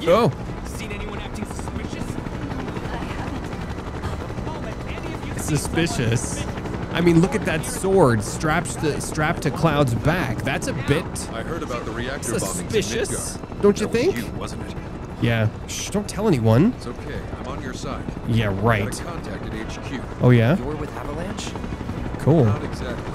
You Oh, Seen anyone acting suspicious? suspicious. I mean, look at that sword strapped to strapped to Cloud's back. That's a bit I heard about the reactor suspicious, don't you That was think? you, wasn't it? Yeah. Shh, don't tell anyone. It's okay. I'm on your side. Yeah, right. a contact HQ. Oh yeah. You're with Avalanche? Cool. Not exactly.